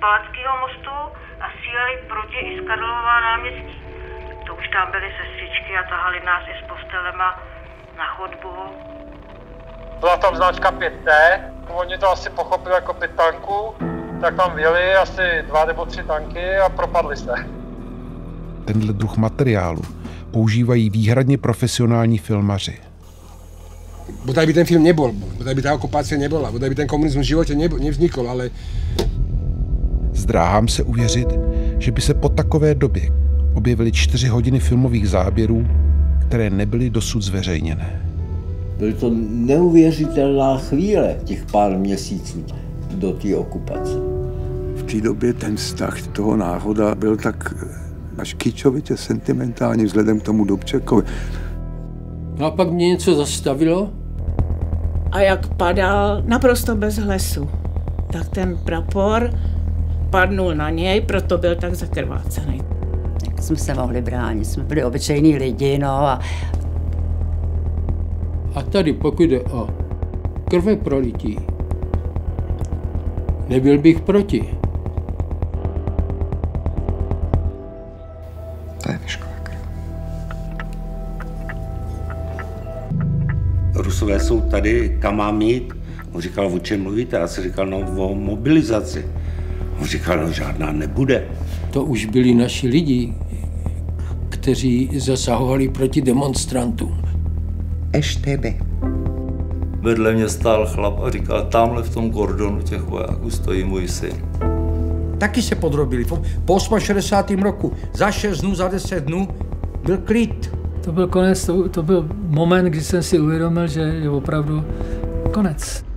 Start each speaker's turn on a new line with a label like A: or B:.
A: Palackého mostu a stříleli proti i z Karlova náměstí. To už tam byly sestřičky a tahali nás i s postelema na chodbu.
B: Byla tam značka 5T, oni to asi pochopili jako pět tanků, tak tam vyjeli asi dva nebo tři tanky a propadli se.
C: Tenhle druh materiálu používají výhradně profesionální filmaři.
D: Bodaj by ten film nebol, bodaj by ta okupace nebola, bodaj by ten komunismus v životě nevznikl, ale...
C: Zdráhám se uvěřit, že by se po takové době objevily čtyři hodiny filmových záběrů, které nebyly dosud zveřejněné.
E: Byl to neuvěřitelná chvíle, těch pár měsíců do té okupace.
F: V té době ten vztah toho náhoda byl tak až kýčovitě sentimentální vzhledem k tomu Dobčekovi.
G: No a pak mě něco zastavilo.
H: A jak padal naprosto bez hlesu, tak ten prapor padnul na něj, proto byl tak zakrvácený.
I: Jak jsme se mohli bránit, jsme byli obyčejní lidi, no a...
G: A tady pokud jde o krve prolití, nebyl bych proti.
J: To je
K: Rusové jsou tady, kam mám jít? On říkal, o čem mluvíte? Já si říkal, no o mobilizaci. On říkal, no žádná nebude.
G: To už byli naši lidi, kteří zasahovali proti demonstrantům.
J: Eštebe.
L: Vedle mě stál chlap a říkal, tamhle v tom kordonu těch vojáků stojí můj syn.
M: Taky se podrobili. Po 68. roku za 6 dnů, za 10 dnů byl klid.
N: To byl konec, to, to byl moment, kdy jsem si uvědomil, že je opravdu konec.